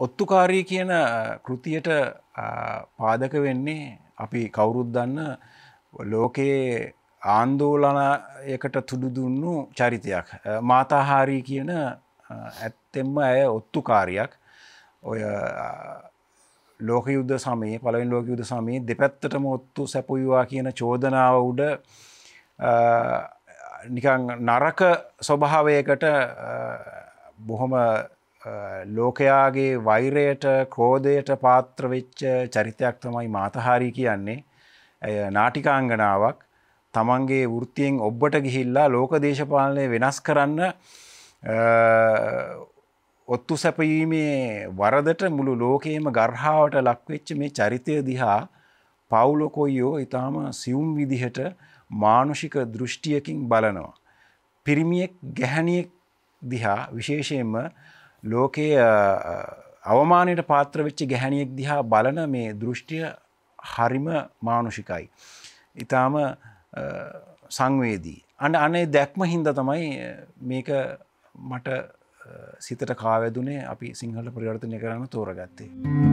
ඔත්තුකාරී කියන කෘතියට පාදක වෙන්නේ අපි කවුරුත් දන්න ලෝකයේ ආන්දෝලනයකට තුඩු දුන්නු චරිතයක්. මාතාහාරී කියන ඇත්තෙම්ම ඇය ඔත්තුකාරයක් ඔය ලෝක යුද්ධ සමයේ පළවෙන් ලෝක යුද්ධ සමයේ දෙපැත්තටම ඔත්තු සැපුවා කියන චෝදනාව උඩ නිකං නරක ස්වභාවයකට බොහොම ලෝකයාගේ වෛරයට ක්‍රෝධයට පාත්‍ර වෙච්ච චරිතයක් තමයි මාතහාරී කියන්නේ ඇය නාටිකාංගනාවක් තමන්ගේ වෘත්තියෙන් ඔබ්බට ගිහිල්ලා ලෝක දේශපාලනය වෙනස් කරන්න ඔත්තු සැපීමේ වරදට මුළු ලෝකයේම ගර්හාවට ලක්වෙච්ච මේ චරිතය දිහා පවුලොකොයියෝ ඉතාම සියුම් විදිහට මානුෂික දෘෂ්ටියකින් බලනවා. පිරිමියෙක් ගැහැනියෙක් දිහා විශේෂයෙන්ම ලෝකයේ අවමානයට පාත්‍ර වෙච්ච ගැහැනියෙක් දිහා බලන මේ දෘෂ්ටිය හරිම මානුෂිකයි. ඉතාම සංවේදී. අන්න අනේ දැක්ම හින්ද තමයි මේක මට සිතට කාවැදුනේ අපි සිංහල ප්‍රවර්තනය කරන්න තෝරගත්තේ.